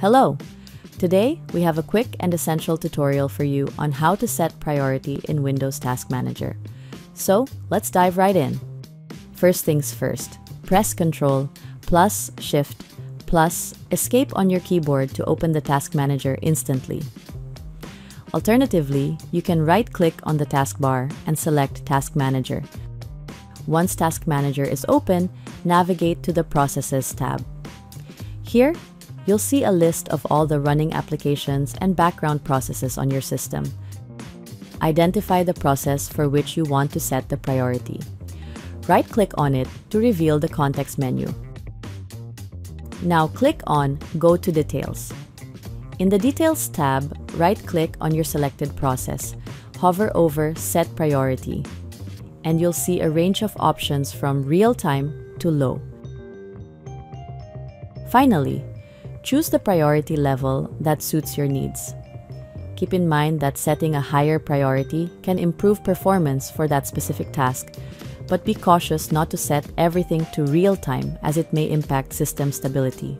Hello! Today, we have a quick and essential tutorial for you on how to set priority in Windows Task Manager. So, let's dive right in. First things first, press Ctrl plus Shift plus Escape on your keyboard to open the Task Manager instantly. Alternatively, you can right-click on the taskbar and select Task Manager. Once Task Manager is open, navigate to the Processes tab. Here, you'll see a list of all the running applications and background processes on your system. Identify the process for which you want to set the priority. Right-click on it to reveal the context menu. Now click on Go to Details. In the Details tab, right-click on your selected process, hover over Set Priority, and you'll see a range of options from real-time to low. Finally, Choose the priority level that suits your needs. Keep in mind that setting a higher priority can improve performance for that specific task, but be cautious not to set everything to real time as it may impact system stability.